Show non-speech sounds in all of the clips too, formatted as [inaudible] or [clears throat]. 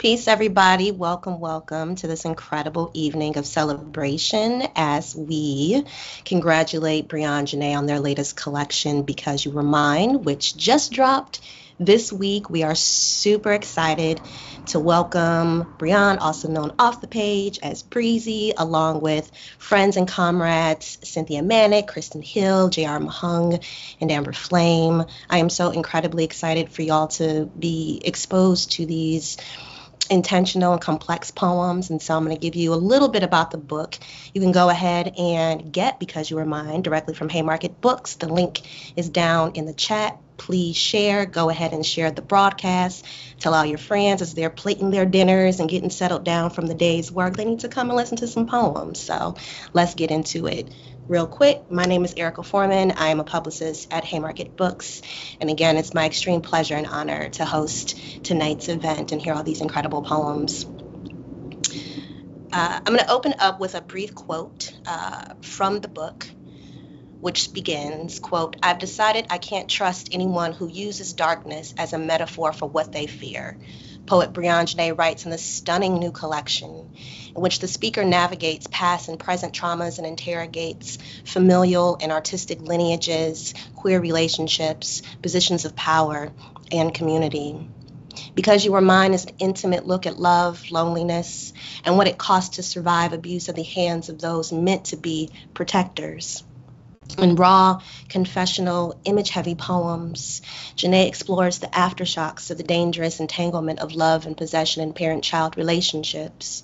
Peace, everybody. Welcome, welcome to this incredible evening of celebration as we congratulate Brionne Janae on their latest collection, Because You Were Mine, which just dropped this week. We are super excited to welcome Brionne, also known off the page as Breezy, along with friends and comrades Cynthia Manick, Kristen Hill, J.R. Mahung, and Amber Flame. I am so incredibly excited for y'all to be exposed to these intentional and complex poems. And so I'm going to give you a little bit about the book. You can go ahead and get Because You Were Mine directly from Haymarket Books. The link is down in the chat. Please share. Go ahead and share the broadcast. Tell all your friends as they're plating their dinners and getting settled down from the day's work, they need to come and listen to some poems. So let's get into it real quick. My name is Erica Foreman. I am a publicist at Haymarket Books. And again, it's my extreme pleasure and honor to host tonight's event and hear all these incredible poems. Uh, I'm going to open up with a brief quote uh, from the book, which begins, quote, I've decided I can't trust anyone who uses darkness as a metaphor for what they fear. Poet Brionne Janae writes in this stunning new collection in which the speaker navigates past and present traumas and interrogates familial and artistic lineages, queer relationships, positions of power, and community. Because You Were Mine is an intimate look at love, loneliness, and what it costs to survive abuse at the hands of those meant to be protectors. In raw, confessional, image heavy poems, Janae explores the aftershocks of the dangerous entanglement of love and possession in parent child relationships.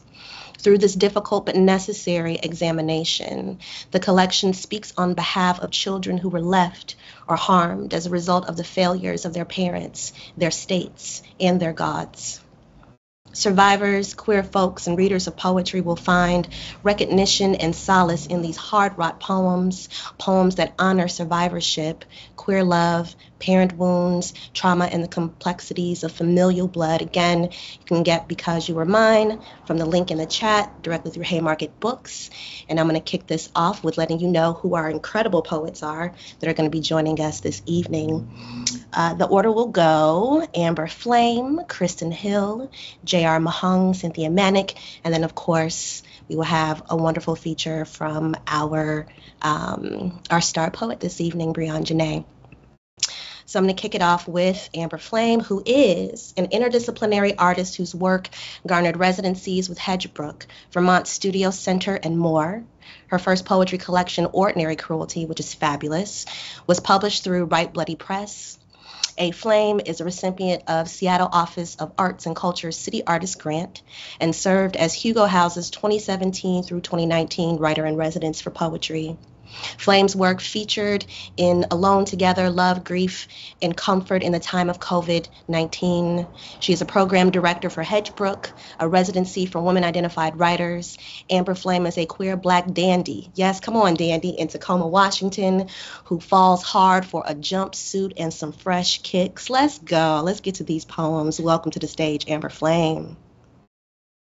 Through this difficult but necessary examination, the collection speaks on behalf of children who were left or harmed as a result of the failures of their parents, their states, and their gods. Survivors, queer folks, and readers of poetry will find recognition and solace in these hard wrought poems, poems that honor survivorship, queer love, parent wounds, trauma, and the complexities of familial blood. Again, you can get Because You Were Mine from the link in the chat directly through Haymarket Books. And I'm going to kick this off with letting you know who our incredible poets are that are going to be joining us this evening. Uh, the order will go Amber Flame, Kristen Hill, J.R. Mahung, Cynthia Manick, and then, of course, we will have a wonderful feature from our um, our star poet this evening, Brionne Janae. So I'm going to kick it off with Amber Flame, who is an interdisciplinary artist whose work garnered residencies with Hedgebrook, Vermont Studio Center, and more. Her first poetry collection, Ordinary Cruelty, which is fabulous, was published through Write Bloody Press. A Flame is a recipient of Seattle Office of Arts and Culture City Artist Grant and served as Hugo House's 2017 through 2019 Writer in Residence for Poetry. Flame's work featured in Alone Together, Love, Grief, and Comfort in the Time of COVID 19. She is a program director for Hedgebrook, a residency for women identified writers. Amber Flame is a queer black dandy. Yes, come on, dandy, in Tacoma, Washington, who falls hard for a jumpsuit and some fresh kicks. Let's go. Let's get to these poems. Welcome to the stage, Amber Flame.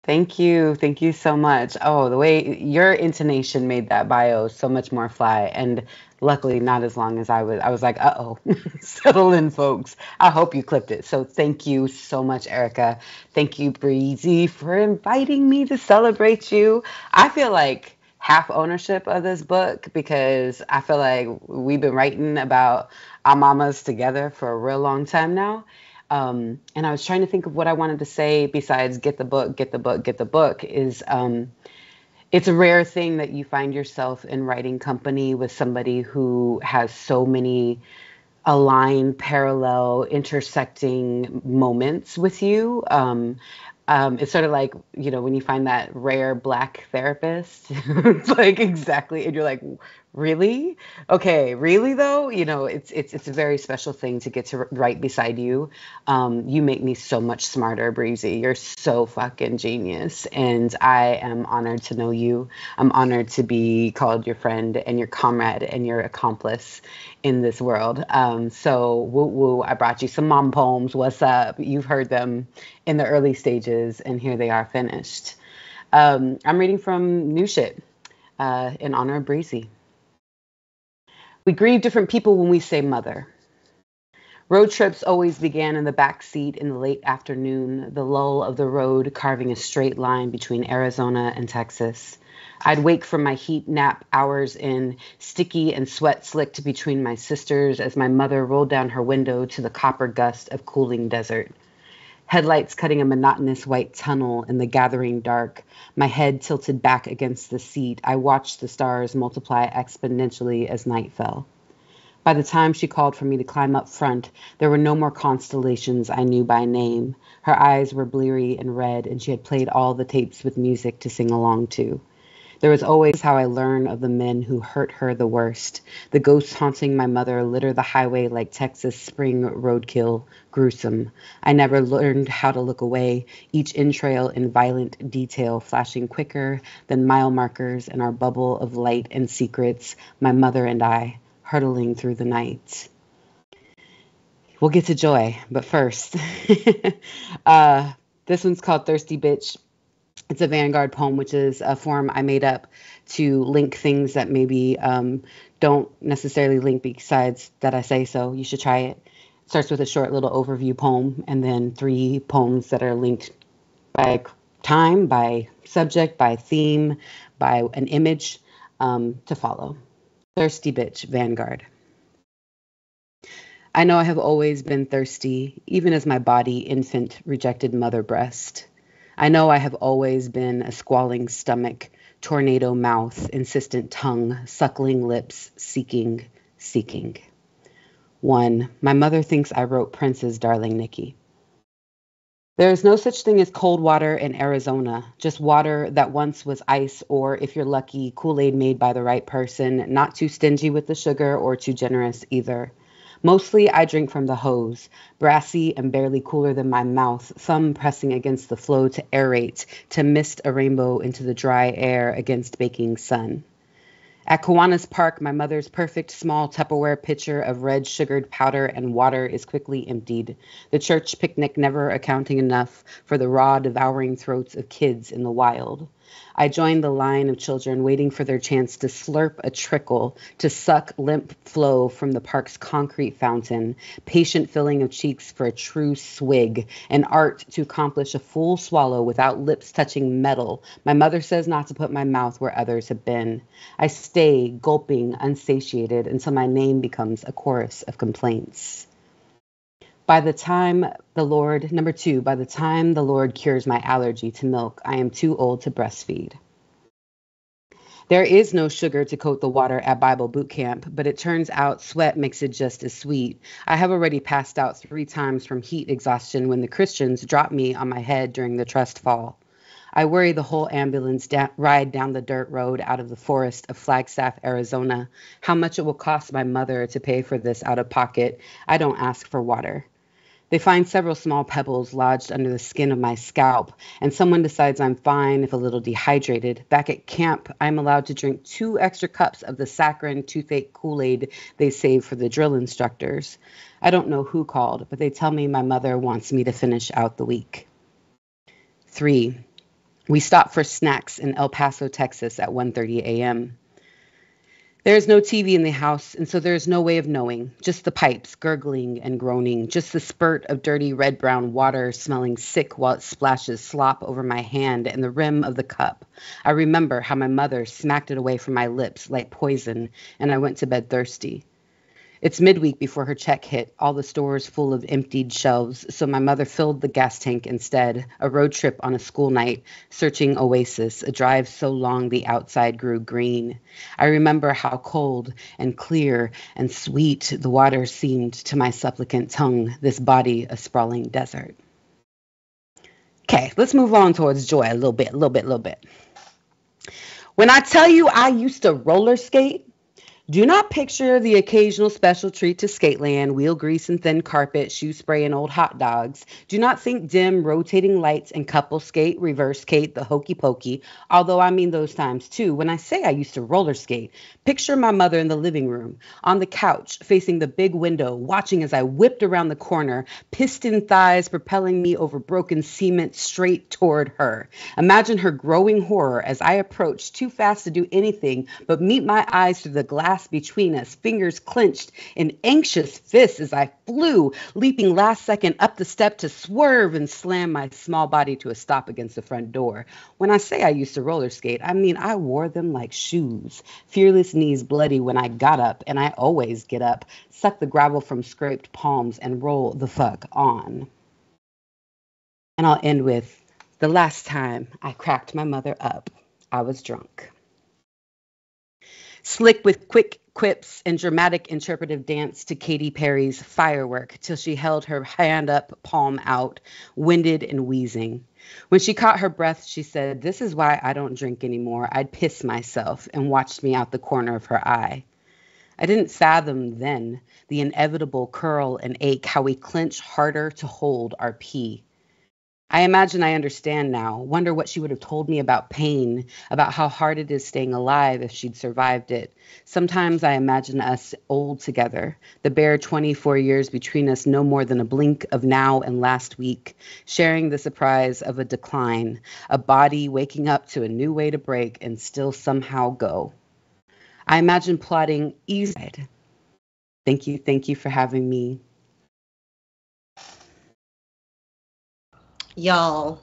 Thank you. Thank you so much. Oh, the way your intonation made that bio so much more fly. And luckily, not as long as I was. I was like, uh oh, [laughs] settle in, folks. I hope you clipped it. So thank you so much, Erica. Thank you, Breezy, for inviting me to celebrate you. I feel like half ownership of this book because I feel like we've been writing about our mamas together for a real long time now. Um, and I was trying to think of what I wanted to say besides get the book, get the book, get the book is um, it's a rare thing that you find yourself in writing company with somebody who has so many aligned, parallel, intersecting moments with you. Um, um, it's sort of like you know when you find that rare black therapist [laughs] it's like exactly and you're like really? Okay really though? You know it's it's it's a very special thing to get to right beside you. Um, you make me so much smarter breezy. You're so fucking genius and i am honored to know you. I'm honored to be called your friend and your comrade and your accomplice in this world. Um, so woo woo i brought you some mom poems. What's up? You've heard them in the early stages and here they are finished. Um, i'm reading from new shit uh, in honor of breezy we grieve different people when we say mother. Road trips always began in the back seat in the late afternoon, the lull of the road carving a straight line between Arizona and Texas. I'd wake from my heat nap hours in, sticky and sweat slicked between my sisters as my mother rolled down her window to the copper gust of cooling desert. Headlights cutting a monotonous white tunnel in the gathering dark, my head tilted back against the seat, I watched the stars multiply exponentially as night fell. By the time she called for me to climb up front, there were no more constellations I knew by name. Her eyes were bleary and red, and she had played all the tapes with music to sing along to. There was always how I learned of the men who hurt her the worst. The ghosts haunting my mother litter the highway like Texas spring roadkill, gruesome. I never learned how to look away, each entrail in violent detail flashing quicker than mile markers in our bubble of light and secrets, my mother and I hurtling through the night. We'll get to joy, but first, [laughs] uh, this one's called Thirsty Bitch. It's a Vanguard poem, which is a form I made up to link things that maybe um, don't necessarily link besides that I say so. You should try it. it. Starts with a short little overview poem and then three poems that are linked by time, by subject, by theme, by an image um, to follow. Thirsty bitch, Vanguard. I know I have always been thirsty, even as my body, infant, rejected mother breast. I know I have always been a squalling stomach, tornado mouth, insistent tongue, suckling lips, seeking, seeking. One, my mother thinks I wrote Prince's Darling Nikki. There is no such thing as cold water in Arizona, just water that once was ice, or if you're lucky, Kool Aid made by the right person, not too stingy with the sugar or too generous either. Mostly I drink from the hose, brassy and barely cooler than my mouth, thumb pressing against the flow to aerate, to mist a rainbow into the dry air against baking sun. At Kiwanis Park, my mother's perfect small Tupperware pitcher of red sugared powder and water is quickly emptied, the church picnic never accounting enough for the raw, devouring throats of kids in the wild. I joined the line of children waiting for their chance to slurp a trickle, to suck limp flow from the park's concrete fountain, patient filling of cheeks for a true swig, an art to accomplish a full swallow without lips touching metal. My mother says not to put my mouth where others have been. I stay gulping, unsatiated, until my name becomes a chorus of complaints by the time the Lord, number two, by the time the Lord cures my allergy to milk, I am too old to breastfeed. There is no sugar to coat the water at Bible boot camp, but it turns out sweat makes it just as sweet. I have already passed out three times from heat exhaustion when the Christians dropped me on my head during the trust fall. I worry the whole ambulance da- ride down the dirt road out of the forest of Flagstaff, Arizona. How much it will cost my mother to pay for this out of pocket. I don't ask for water. They find several small pebbles lodged under the skin of my scalp, and someone decides I'm fine if a little dehydrated. Back at camp, I'm allowed to drink two extra cups of the saccharine toothache Kool Aid they save for the drill instructors. I don't know who called, but they tell me my mother wants me to finish out the week. Three, we stop for snacks in El Paso, Texas at 1:30 a.m. There is no TV in the house, and so there is no way of knowing. Just the pipes gurgling and groaning, just the spurt of dirty red brown water smelling sick while it splashes slop over my hand and the rim of the cup. I remember how my mother smacked it away from my lips like poison, and I went to bed thirsty. It's midweek before her check hit, all the stores full of emptied shelves, so my mother filled the gas tank instead. A road trip on a school night, searching Oasis, a drive so long the outside grew green. I remember how cold and clear and sweet the water seemed to my supplicant tongue, this body a sprawling desert. Okay, let's move on towards joy a little bit, a little bit, a little bit. When I tell you I used to roller skate, do not picture the occasional special treat to Skateland, wheel grease and thin carpet, shoe spray and old hot dogs. Do not think dim rotating lights and couple skate, reverse skate, the hokey pokey, although I mean those times too. When I say I used to roller skate, picture my mother in the living room, on the couch, facing the big window, watching as I whipped around the corner, piston thighs propelling me over broken cement straight toward her. Imagine her growing horror as I approached too fast to do anything but meet my eyes through the glass between us, fingers clenched in anxious fists as I flew, leaping last second up the step to swerve and slam my small body to a stop against the front door. When I say I used to roller skate, I mean I wore them like shoes. Fearless knees bloody when I got up, and I always get up, suck the gravel from scraped palms, and roll the fuck on. And I'll end with the last time I cracked my mother up, I was drunk. Slick with quick quips and dramatic interpretive dance to Katy Perry's Firework till she held her hand up, palm out, winded and wheezing. When she caught her breath, she said, This is why I don't drink anymore. I'd piss myself, and watched me out the corner of her eye. I didn't fathom then the inevitable curl and ache, how we clench harder to hold our pee. I imagine I understand now. Wonder what she would have told me about pain, about how hard it is staying alive if she'd survived it. Sometimes I imagine us old together, the bare 24 years between us, no more than a blink of now and last week, sharing the surprise of a decline, a body waking up to a new way to break and still somehow go. I imagine plotting easy. Thank you, thank you for having me. Y'all,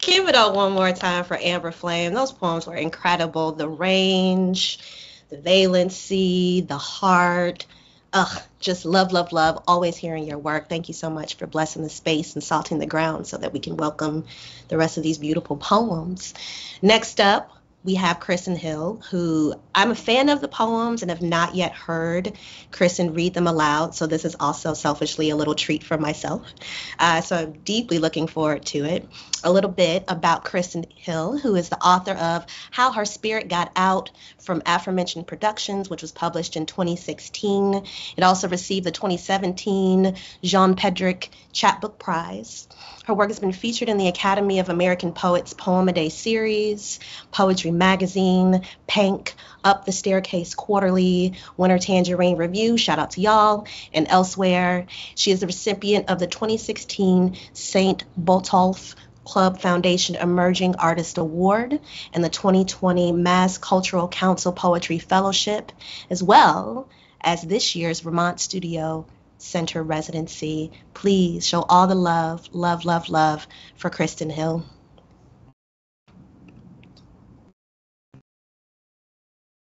give it up one more time for Amber Flame. Those poems were incredible. The range, the valency, the heart. Ugh, just love, love, love. Always hearing your work. Thank you so much for blessing the space and salting the ground so that we can welcome the rest of these beautiful poems. Next up, we have Kristen Hill, who I'm a fan of the poems and have not yet heard Kristen read them aloud. So this is also selfishly a little treat for myself. Uh, so I'm deeply looking forward to it. A little bit about Kristen Hill, who is the author of How Her Spirit Got Out from Aforementioned Productions, which was published in 2016. It also received the 2017 Jean Pedrick Chapbook Prize. Her work has been featured in the Academy of American Poets Poem a Day series, Poetry Magazine, Pank, Up the Staircase Quarterly, Winter Tangerine Review, shout out to y'all, and elsewhere. She is the recipient of the 2016 St. Botolph Club Foundation Emerging Artist Award and the 2020 Mass Cultural Council Poetry Fellowship, as well as this year's Vermont Studio Center residency. Please show all the love, love, love, love for Kristen Hill.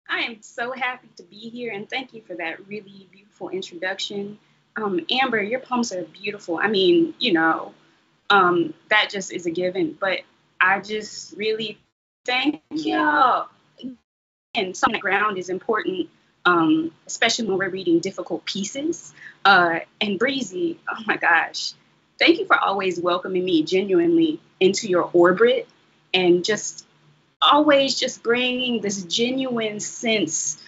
I am so happy to be here and thank you for that really beautiful introduction. Um, Amber, your poems are beautiful. I mean, you know, um, that just is a given, but I just really thank you. And some ground is important um, especially when we're reading difficult pieces. Uh, and Breezy, oh my gosh, thank you for always welcoming me genuinely into your orbit and just always just bringing this genuine sense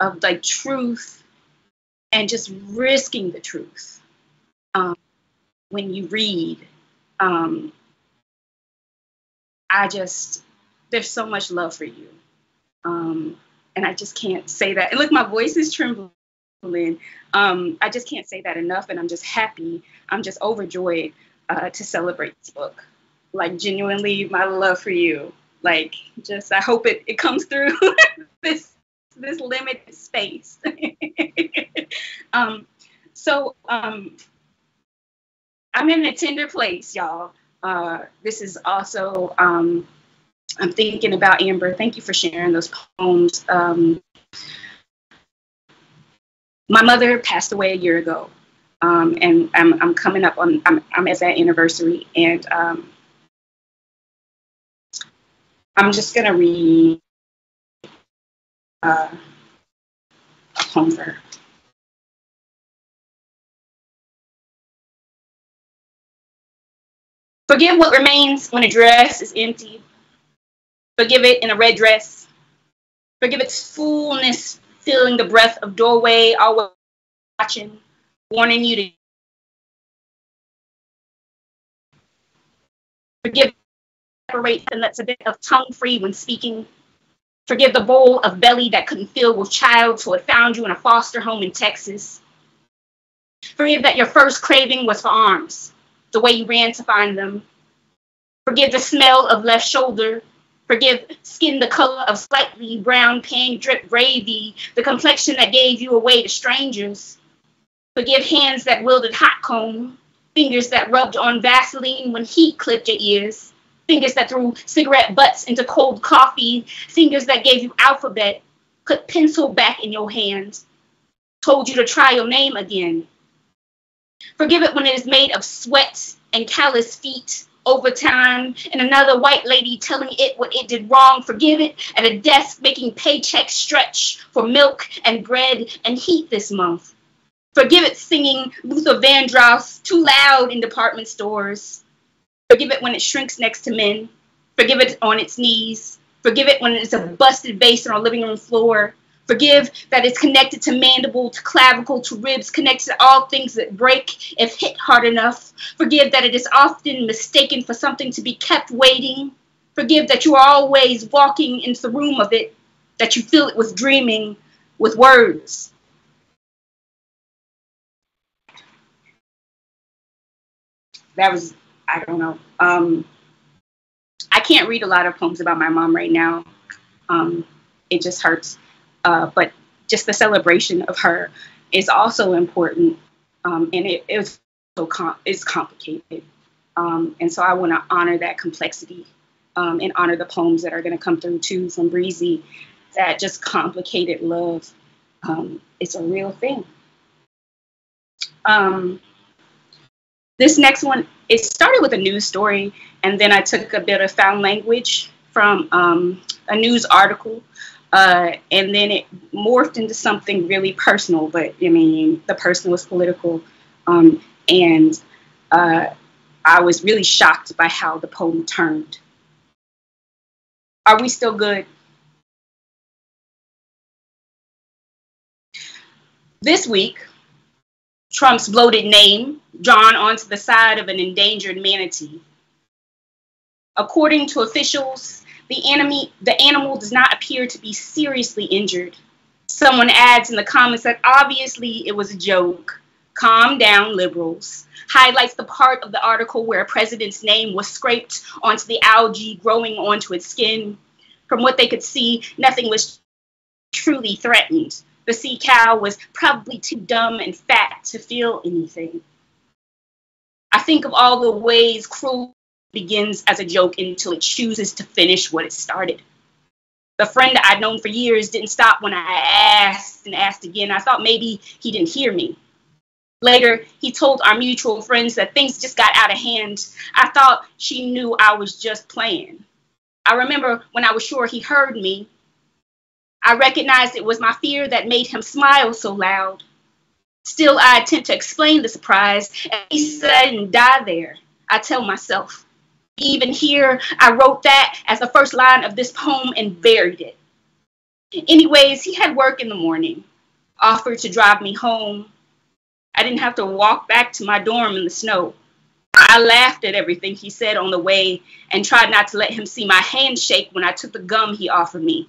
of like truth and just risking the truth um, when you read. Um, I just, there's so much love for you. Um, and I just can't say that. And look, my voice is trembling. Um, I just can't say that enough, and I'm just happy. I'm just overjoyed uh, to celebrate this book. Like genuinely, my love for you. Like just, I hope it, it comes through [laughs] this this limited space. [laughs] um, so um, I'm in a tender place, y'all. Uh, this is also um, I'm thinking about Amber. Thank you for sharing those poems. Um, my mother passed away a year ago, um, and I'm, I'm, coming up on I'm, I'm at that anniversary, and um, I'm just gonna read uh, a poem for her. Forgive what remains when a dress is empty Forgive it in a red dress. Forgive its fullness, filling the breath of doorway, always watching, warning you to forgive separate and that's a bit of tongue free when speaking. Forgive the bowl of belly that couldn't fill with child, so it found you in a foster home in Texas. Forgive that your first craving was for arms, the way you ran to find them. Forgive the smell of left shoulder Forgive skin the color of slightly brown pan drip gravy, the complexion that gave you away to strangers. Forgive hands that wielded hot comb, fingers that rubbed on Vaseline when heat clipped your ears, fingers that threw cigarette butts into cold coffee, fingers that gave you alphabet, put pencil back in your hands, told you to try your name again. Forgive it when it is made of sweat and callous feet, overtime, and another white lady telling it what it did wrong. Forgive it at a desk making paychecks stretch for milk and bread and heat this month. Forgive it singing Luther Vandross too loud in department stores. Forgive it when it shrinks next to men. Forgive it on its knees. Forgive it when it's a busted vase on our living room floor. Forgive that it's connected to mandible, to clavicle, to ribs, connected to all things that break if hit hard enough. Forgive that it is often mistaken for something to be kept waiting. Forgive that you are always walking into the room of it, that you fill it with dreaming with words. That was, I don't know. Um, I can't read a lot of poems about my mom right now. Um, it just hurts uh, but just the celebration of her is also important, um, and it, was so com- it's complicated. Um, and so I want to honor that complexity um, and honor the poems that are going to come through too from Breezy. That just complicated love. Um, it's a real thing. Um, this next one, it started with a news story, and then I took a bit of found language from um, a news article uh, and then it morphed into something really personal, but I mean, the person was political. Um, and uh, I was really shocked by how the poem turned. Are we still good? This week, Trump's bloated name drawn onto the side of an endangered manatee. According to officials, the, enemy, the animal does not appear to be seriously injured. Someone adds in the comments that obviously it was a joke. Calm down, liberals. Highlights the part of the article where a president's name was scraped onto the algae growing onto its skin. From what they could see, nothing was truly threatened. The sea cow was probably too dumb and fat to feel anything. I think of all the ways cruel begins as a joke until it chooses to finish what it started. The friend I'd known for years didn't stop when I asked and asked again. I thought maybe he didn't hear me. Later, he told our mutual friends that things just got out of hand. I thought she knew I was just playing. I remember when I was sure he heard me. I recognized it was my fear that made him smile so loud. Still, I attempt to explain the surprise, and he said I didn't die there. I tell myself, even here, I wrote that as the first line of this poem and buried it. Anyways, he had work in the morning, offered to drive me home. I didn't have to walk back to my dorm in the snow. I laughed at everything he said on the way and tried not to let him see my hand shake when I took the gum he offered me.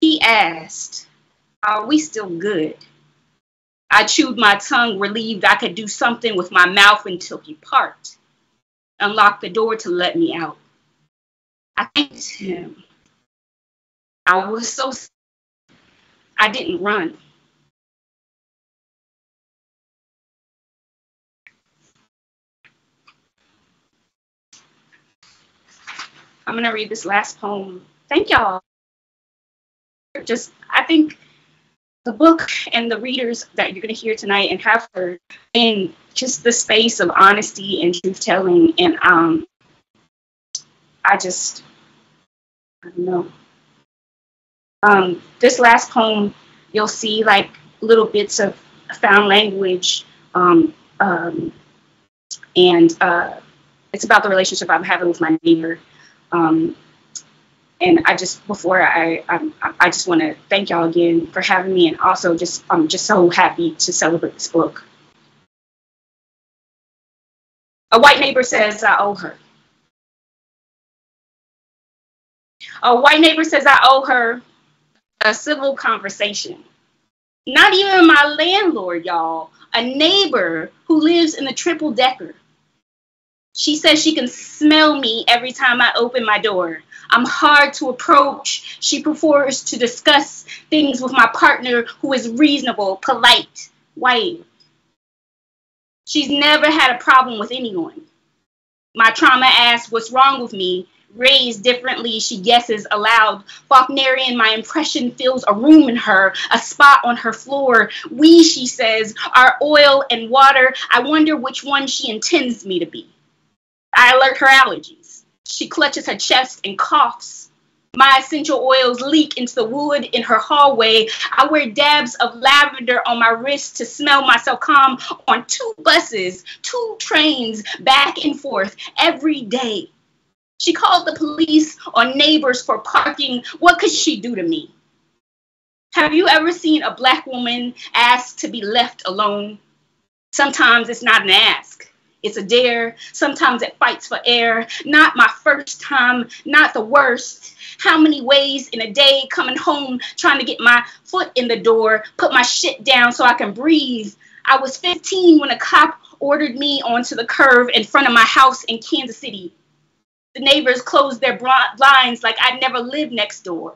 He asked, Are we still good? I chewed my tongue, relieved I could do something with my mouth until he parked unlocked the door to let me out. I thanked him. I was so I didn't run. I'm going to read this last poem. Thank y'all. Just, I think the book and the readers that you're going to hear tonight and have heard in just the space of honesty and truth telling. And um, I just, I don't know. Um, this last poem, you'll see like little bits of found language. Um, um, and uh, it's about the relationship I'm having with my neighbor. Um, and I just before I I, I just want to thank y'all again for having me, and also just I'm just so happy to celebrate this book. A white neighbor says I owe her. A white neighbor says I owe her a civil conversation. Not even my landlord, y'all. A neighbor who lives in the triple decker. She says she can smell me every time I open my door. I'm hard to approach. She prefers to discuss things with my partner who is reasonable, polite, white. She's never had a problem with anyone. My trauma asks what's wrong with me. Raised differently, she guesses aloud. Faulknerian, my impression fills a room in her, a spot on her floor. We, she says, are oil and water. I wonder which one she intends me to be. I alert her allergies. She clutches her chest and coughs. My essential oils leak into the wood in her hallway. I wear dabs of lavender on my wrist to smell myself calm on two buses, two trains, back and forth every day. She called the police on neighbors for parking. What could she do to me? Have you ever seen a black woman ask to be left alone? Sometimes it's not an ask. It's a dare. Sometimes it fights for air. Not my first time, not the worst. How many ways in a day coming home trying to get my foot in the door, put my shit down so I can breathe. I was 15 when a cop ordered me onto the curve in front of my house in Kansas City. The neighbors closed their blinds like I'd never lived next door.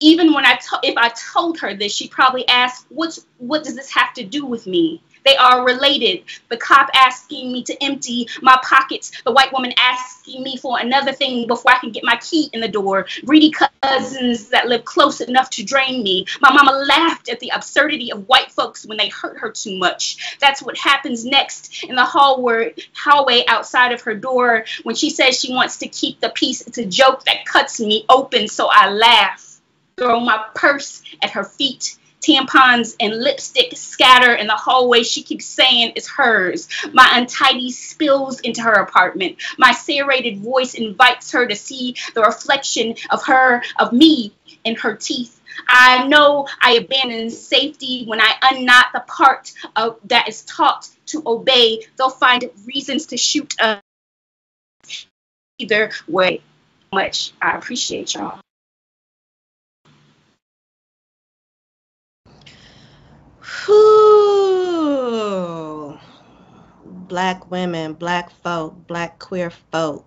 Even when I, if I told her this, she probably asked, "What's what does this have to do with me?" They are related. The cop asking me to empty my pockets, the white woman asking me for another thing before I can get my key in the door, greedy cousins that live close enough to drain me. My mama laughed at the absurdity of white folks when they hurt her too much. That's what happens next in the hallway, hallway outside of her door when she says she wants to keep the peace. It's a joke that cuts me open, so I laugh. Throw my purse at her feet tampons and lipstick scatter in the hallway she keeps saying is hers. My untidy spills into her apartment. My serrated voice invites her to see the reflection of her, of me, in her teeth. I know I abandon safety when I unknot the part of, that is taught to obey. They'll find reasons to shoot us. Either way, much I appreciate y'all. Whew. Black women, black folk, black queer folk,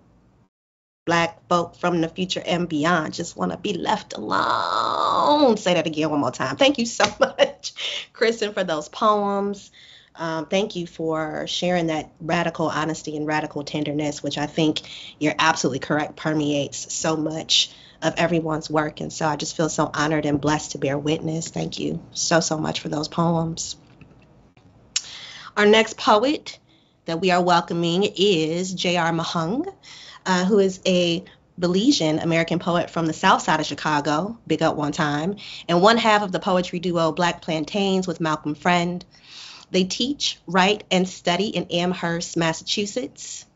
black folk from the future and beyond just want to be left alone. Say that again one more time. Thank you so [laughs] much, Kristen, for those poems. Um, thank you for sharing that radical honesty and radical tenderness, which I think you're absolutely correct, permeates so much of everyone's work. And so I just feel so honored and blessed to bear witness. Thank you so, so much for those poems. Our next poet that we are welcoming is J.R. Mahung, uh, who is a Belizean American poet from the south side of Chicago, big up one time, and one half of the poetry duo Black Plantains with Malcolm Friend. They teach, write, and study in Amherst, Massachusetts.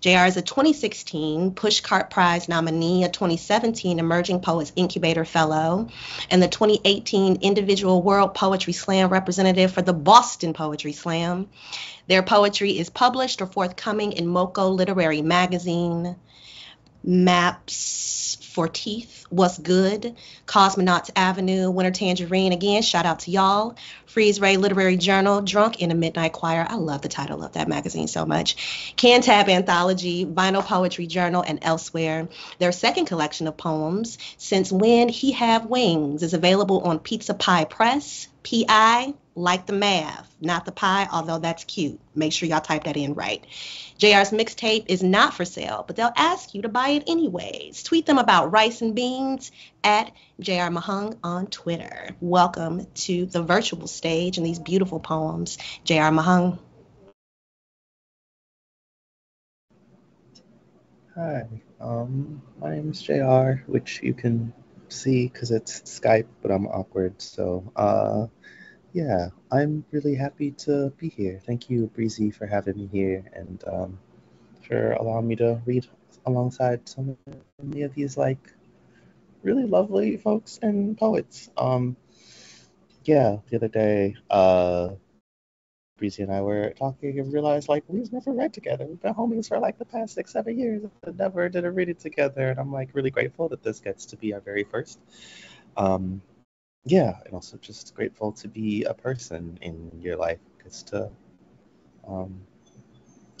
JR is a 2016 Pushcart Prize nominee, a 2017 Emerging Poets Incubator Fellow, and the 2018 Individual World Poetry Slam representative for the Boston Poetry Slam. Their poetry is published or forthcoming in Moco Literary Magazine, Maps for Teeth, What's Good, Cosmonauts Avenue, Winter Tangerine. Again, shout out to y'all. Freeze Ray Literary Journal, Drunk in a Midnight Choir. I love the title of that magazine so much. Cantab Anthology, Vinyl Poetry Journal, and elsewhere. Their second collection of poems, Since When He Have Wings, is available on Pizza Pi Press, PI, like the math, not the pie, although that's cute. Make sure y'all type that in right. JR's mixtape is not for sale, but they'll ask you to buy it anyways. Tweet them about rice and beans at JR Mahung on Twitter. Welcome to the virtual stage and these beautiful poems, J.R. Mahung. Hi, um, my name is JR, which you can see because it's Skype, but I'm awkward. So, uh, yeah, I'm really happy to be here. Thank you, Breezy, for having me here and um, for allowing me to read alongside so many of these like really lovely folks and poets. Um, yeah, the other day, uh, Breezy and I were talking and realized like we've never read together. We've been homies for like the past six, seven years and never did a reading together. And I'm like really grateful that this gets to be our very first. Um, yeah, and also just grateful to be a person in your life. Because to um,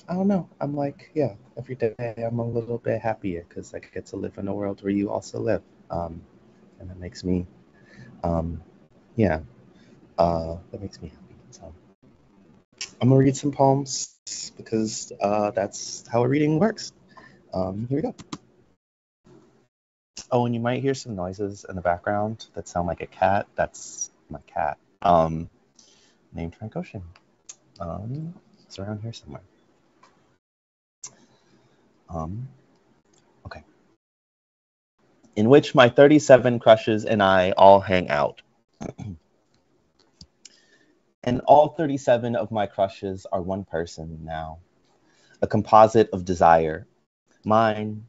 I don't know. I'm like, yeah, every day I'm a little bit happier because I get to live in a world where you also live. Um, and that makes me, um, yeah, uh, that makes me happy. So I'm gonna read some poems because uh, that's how a reading works. Um, here we go. Oh, and you might hear some noises in the background that sound like a cat. That's my cat, um, named Frank Ocean. Um, it's around here somewhere. Um. In which my 37 crushes and I all hang out. [clears throat] and all 37 of my crushes are one person now, a composite of desire, mine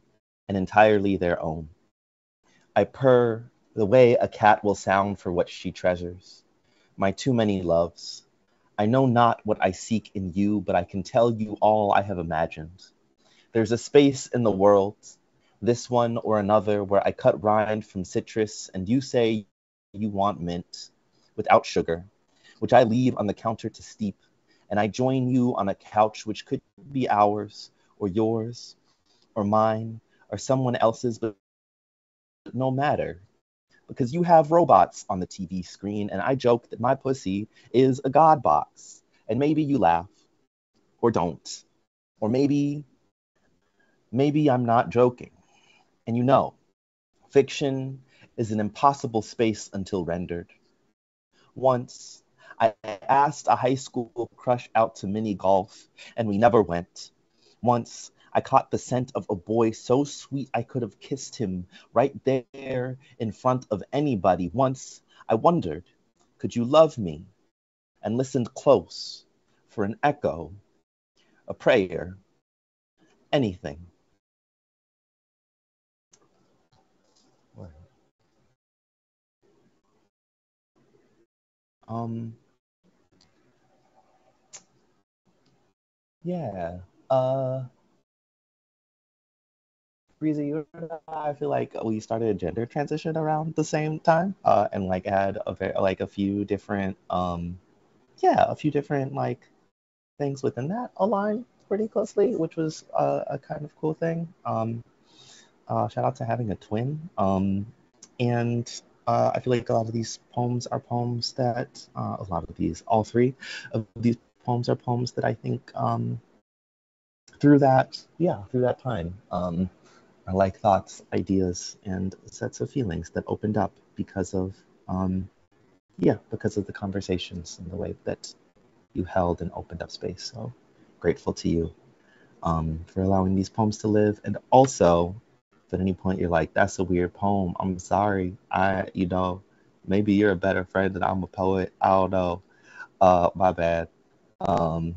and entirely their own. I purr the way a cat will sound for what she treasures, my too many loves. I know not what I seek in you, but I can tell you all I have imagined. There's a space in the world, this one or another, where I cut rind from citrus and you say you want mint without sugar, which I leave on the counter to steep, and I join you on a couch which could be ours or yours or mine or someone else's, but no matter. Because you have robots on the TV screen, and I joke that my pussy is a God box. And maybe you laugh, or don't. Or maybe, maybe I'm not joking. And you know, fiction is an impossible space until rendered. Once, I asked a high school crush out to mini golf, and we never went. Once, I caught the scent of a boy so sweet I could have kissed him right there in front of anybody. Once I wondered, could you love me? And listened close for an echo, a prayer, anything. Um, yeah. Uh, Breezy, you and I feel like we started a gender transition around the same time, uh, and like had a very like a few different, um, yeah, a few different like things within that align pretty closely, which was uh, a kind of cool thing. Um, uh, shout out to having a twin. Um, and uh, I feel like a lot of these poems are poems that uh, a lot of these, all three of these poems are poems that I think um, through that, yeah, through that time. Um, are like thoughts, ideas, and sets of feelings that opened up because of, um, yeah, because of the conversations and the way that you held and opened up space. So grateful to you um, for allowing these poems to live. And also, at any point you're like, that's a weird poem, I'm sorry. I, you know, maybe you're a better friend than I'm a poet. I don't know. Uh, my bad. Um,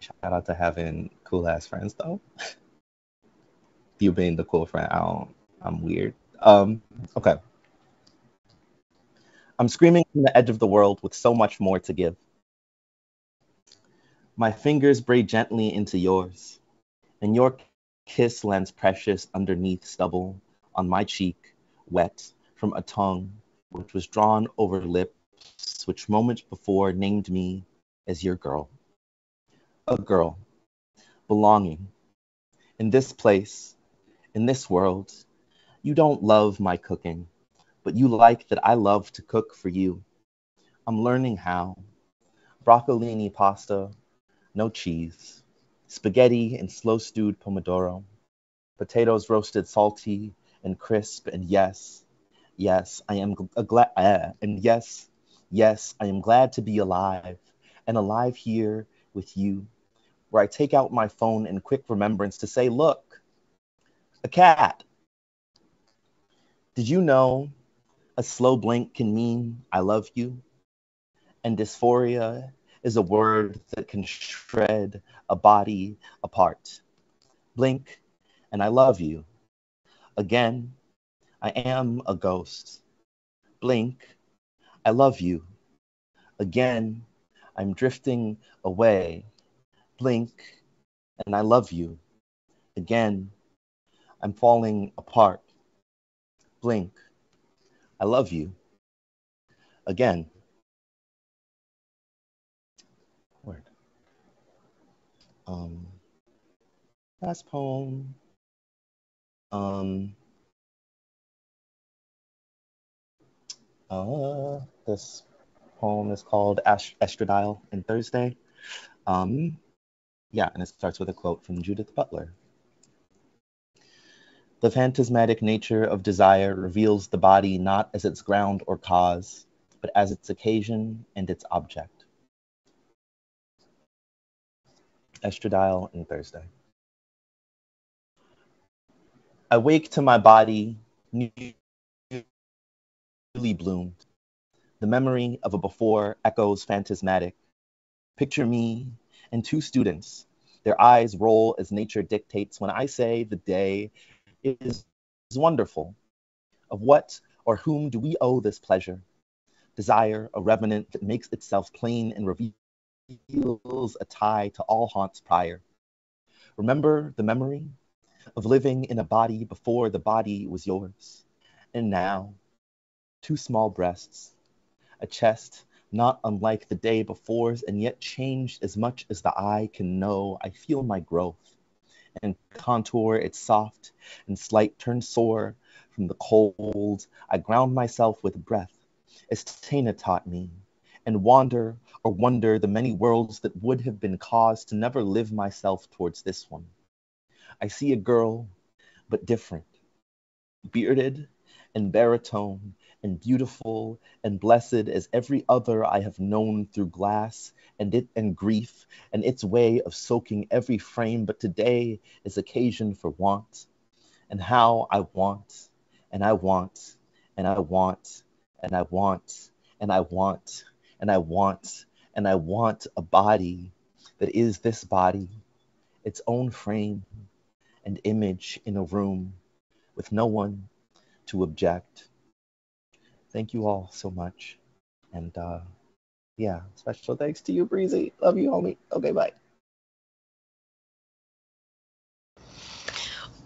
shout out to having cool ass friends though. [laughs] you being the cool friend. I don't. I'm weird. Um. Okay. I'm screaming from the edge of the world with so much more to give. My fingers braid gently into yours, and your kiss lands precious underneath stubble on my cheek, wet from a tongue which was drawn over lips which moments before named me as your girl. A girl, belonging in this place in this world, you don't love my cooking, but you like that I love to cook for you. I'm learning how. Broccolini pasta, no cheese, spaghetti and slow stewed pomodoro, potatoes roasted salty and crisp, and yes, yes, I am glad, uh, and yes, yes, I am glad to be alive, and alive here with you, where I take out my phone in quick remembrance to say, look, a cat. Did you know a slow blink can mean I love you? And dysphoria is a word that can shred a body apart. Blink, and I love you. Again, I am a ghost. Blink, I love you. Again, I'm drifting away. Blink, and I love you. Again, I'm falling apart. Blink. I love you. Again. Um, last poem. Um, uh, this poem is called Estradiol and Thursday. Um, yeah, and it starts with a quote from Judith Butler. The phantasmatic nature of desire reveals the body not as its ground or cause, but as its occasion and its object. Estradiol and Thursday. I wake to my body newly bloomed. The memory of a before echoes phantasmatic. Picture me and two students. Their eyes roll as nature dictates when I say the day is, wonderful. Of what or whom do we owe this pleasure? Desire, a revenant that makes itself plain and reveals a tie to all haunts prior. Remember the memory of living in a body before the body was yours. And now, two small breasts, a chest not unlike the day before's, and yet changed as much as the eye can know. I feel my growth and contour its soft and slight turn sore from the cold. I ground myself with breath, as Tana taught me, and wander or wonder the many worlds that would have been caused to never live myself towards this one. I see a girl, but different, bearded and baritone and beautiful and blessed as every other I have known through glass and it and grief and its way of soaking every frame, but today is occasion for want, and how I want, and I want, and I want, and I want, and I want, and I want, and I want and I want a body that is this body, its own frame and image in a room with no one to object thank you all so much. And uh, yeah, special thanks to you, Breezy. Love you, homie. Okay, bye.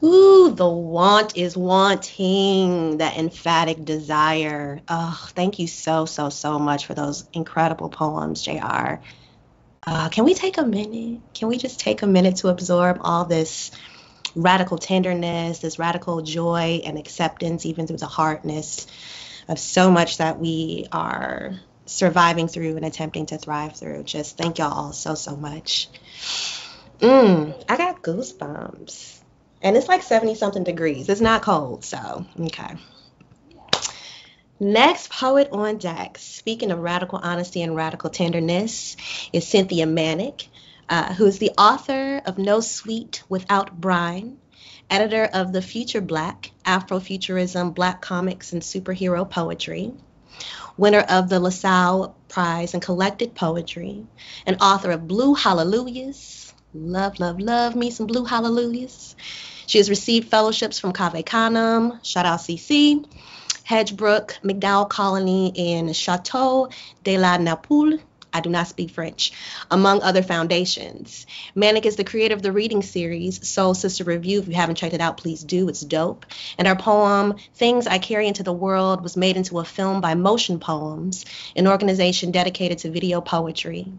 Ooh, the want is wanting, that emphatic desire. Oh, thank you so, so, so much for those incredible poems, JR. Uh, can we take a minute? Can we just take a minute to absorb all this radical tenderness, this radical joy and acceptance, even through the hardness? of so much that we are surviving through and attempting to thrive through. Just thank y'all all so, so much. Mm, I got goosebumps. And it's like 70 something degrees. It's not cold, so okay. Next poet on deck, speaking of radical honesty and radical tenderness, is Cynthia Manick, uh, who is the author of No Sweet Without Brine, editor of The Future Black, Afrofuturism, Black Comics, and Superhero Poetry, winner of the Lascaux Prize in Collected Poetry, and author of Blue Hallelujahs. Love, love, love me some Blue Hallelujahs. She has received fellowships from Cave Canem, shout out CC, Hedgebrook, MacDowell Colony, and Chateau de la Napoule, I do not speak French, among other foundations. Manick is the creator of the reading series Soul Sister Review. If you haven't checked it out, please do. It's dope. And our poem, Things I Carry Into the World, was made into a film by Motion Poems, an organization dedicated to video poetry.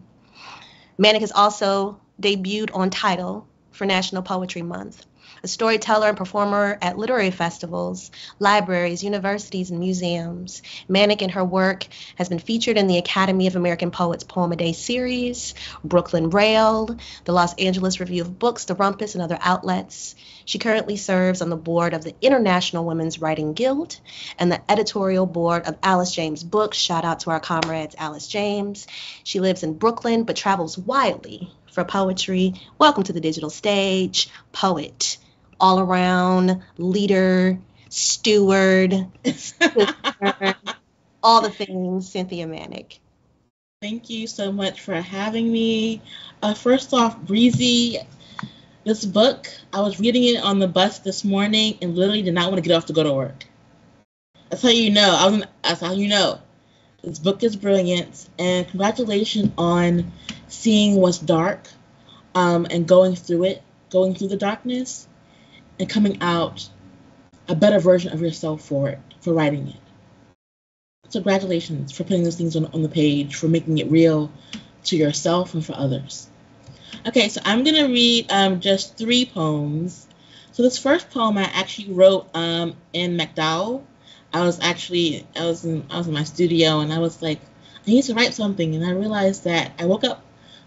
Manick has also debuted on TIDAL for National Poetry Month a storyteller and performer at literary festivals, libraries, universities, and museums. Manick and her work has been featured in the Academy of American Poets Poem a Day series, Brooklyn Rail, the Los Angeles Review of Books, The Rumpus, and other outlets. She currently serves on the board of the International Women's Writing Guild and the editorial board of Alice James Books. Shout out to our comrades, Alice James. She lives in Brooklyn but travels widely for poetry. Welcome to the digital stage, poet all around leader, steward, [laughs] all the things, Cynthia Manick. Thank you so much for having me. Uh, first off, Breezy, this book, I was reading it on the bus this morning and literally did not want to get off to go to work. That's how you know. I was, that's how you know. This book is brilliant, and congratulations on seeing what's dark um, and going through it, going through the darkness and coming out a better version of yourself for it, for writing it. So congratulations for putting those things on, on the page, for making it real to yourself and for others. Okay, so I'm gonna read um, just three poems. So this first poem I actually wrote um, in MacDowell. I was actually I was in I was in my studio and I was like I need to write something and I realized that I woke up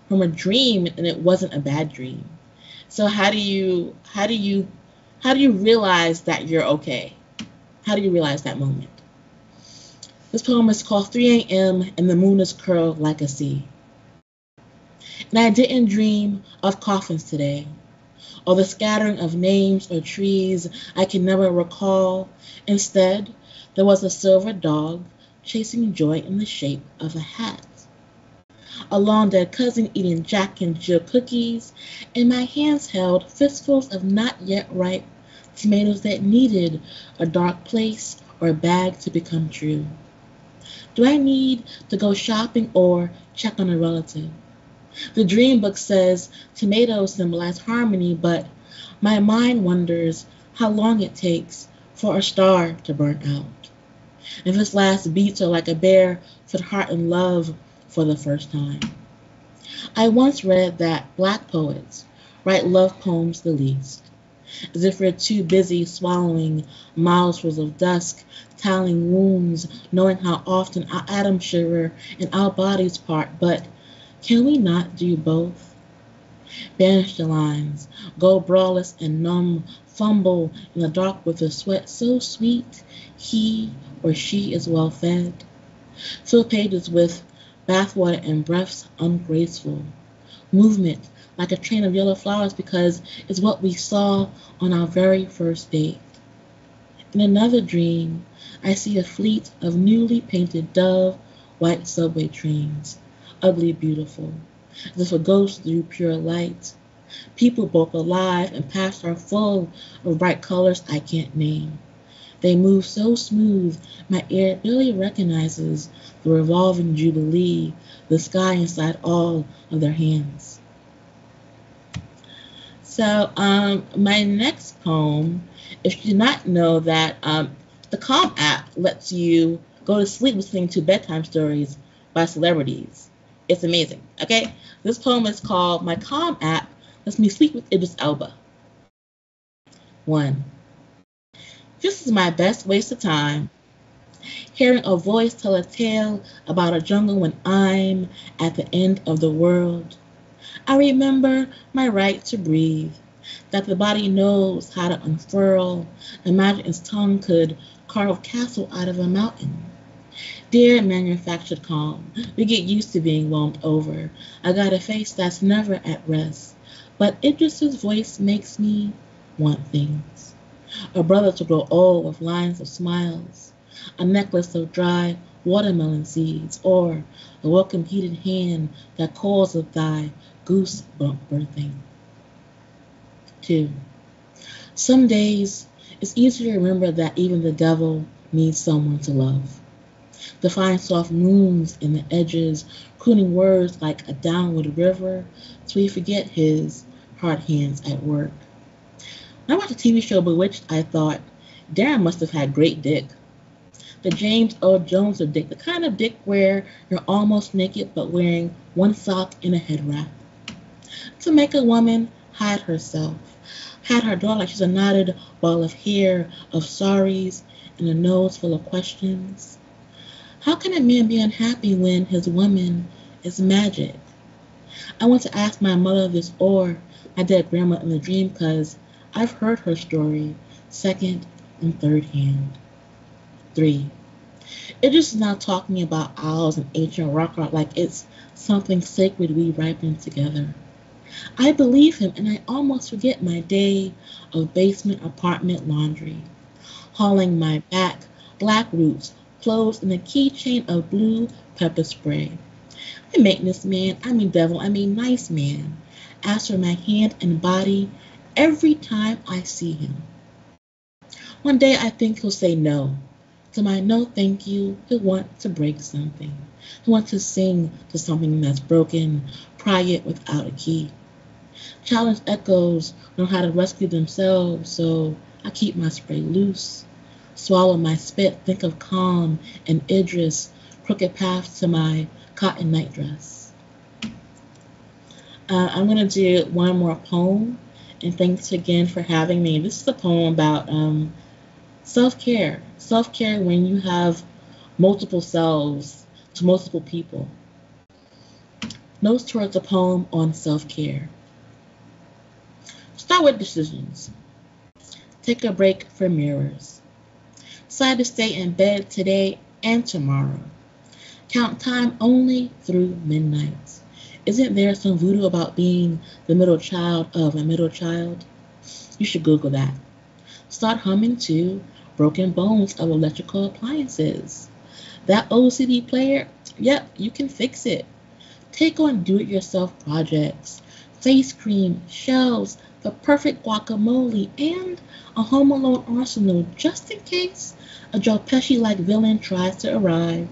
from a dream and it wasn't a bad dream. So how do you how do you how do you realize that you're okay? How do you realize that moment? This poem is called 3 a.m. and the moon is curled like a sea. And I didn't dream of coffins today, or the scattering of names or trees I can never recall. Instead, there was a silver dog chasing joy in the shape of a hat. A long dead cousin eating Jack and Jill cookies, and my hands held fistfuls of not yet ripe tomatoes that needed a dark place or a bag to become true. Do I need to go shopping or check on a relative? The dream book says tomatoes symbolize harmony, but my mind wonders how long it takes for a star to burn out. If its last beats are like a barefoot heart in love for the first time. I once read that black poets write love poems the least, as if we're too busy swallowing mouthfuls of dusk, tallying wounds, knowing how often our atoms shiver and our bodies part, but can we not do both? Banish the lines, go brawless and numb, fumble in the dark with a sweat so sweet he or she is well fed. Fill pages with bathwater and breaths ungraceful. Movement like a train of yellow flowers because it's what we saw on our very first date. In another dream, I see a fleet of newly painted dove white subway trains ugly beautiful, as if a ghost threw pure light. People both alive and past are full of bright colors I can't name. They move so smooth, my ear barely recognizes the revolving jubilee, the sky inside all of their hands. So, um, my next poem, if you did not know that um, the Calm app lets you go to sleep listening to bedtime stories by celebrities. It's amazing. Okay? This poem is called My Calm App Lets Me Sleep with Idris Elba. One. This is my best waste of time. Hearing a voice tell a tale about a jungle when I'm at the end of the world. I remember my right to breathe, that the body knows how to unfurl. Imagine its tongue could carve castle out of a mountain. Dear manufactured calm, we get used to being whelmed over. I got a face that's never at rest, but Idris's voice makes me want things. A brother to grow old with lines of smiles, a necklace of dry watermelon seeds, or a welcome heated hand that calls of thy goose bump birthing. Two. Some days it's easy to remember that even the devil needs someone to love to find soft moons in the edges, crooning words like a downward river, so we forget his hard hands at work. When I watched the TV show Bewitched, I thought, Darrin must have had great dick. The James Earl Jones of dick, the kind of dick where you're almost naked but wearing one sock and a head wrap. To make a woman hide herself, hide her door like she's a knotted ball of hair, of sorries, and a nose full of questions. How can a man be unhappy when his woman is magic? I want to ask my mother this or my dead grandma in the dream because I've heard her story second and third hand. Three. It is not talking about owls and ancient rock art like it's something sacred we ripen together. I believe him and I almost forget my day of basement apartment laundry, hauling my back black roots clothes, and a keychain of blue pepper spray. I make this man, I mean devil, I mean nice man, ask for my hand and body every time I see him. One day I think he'll say no. To my no thank you, he'll want to break something. He'll want to sing to something that's broken, pry it without a key. Challenge echoes know how to rescue themselves, so I keep my spray loose swallow my spit, think of calm and Idris, crooked path to my cotton nightdress. Uh, I'm going to do one more poem, and thanks again for having me. This is a poem about um, self care. Self care when you have multiple selves to multiple people. Notes towards a poem on self care. Start with decisions. Take a break from mirrors. Decide to stay in bed today and tomorrow. Count time only through midnight. Isn't there some voodoo about being the middle child of a middle child? You should Google that. Start humming to Broken Bones of Electrical Appliances. That old CD player, yep, you can fix it. Take on do it yourself projects, face cream, shelves, the perfect guacamole, and a Home Alone arsenal just in case a Joe Pesci like villain tries to arrive.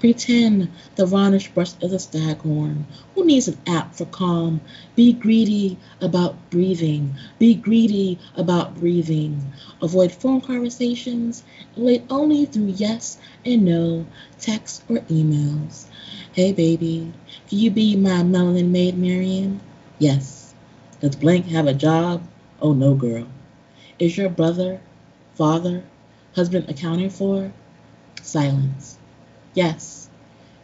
Pretend the varnish brush is a staghorn. Who needs an app for calm? Be greedy about breathing. Be greedy about breathing. Avoid phone conversations. Relate only through yes and no, text or emails. Hey baby, can you be my melanin maid, Marion? Yes. Does Blank have a job? Oh no, girl. Is your brother, father, husband accounted for? Silence. Yes.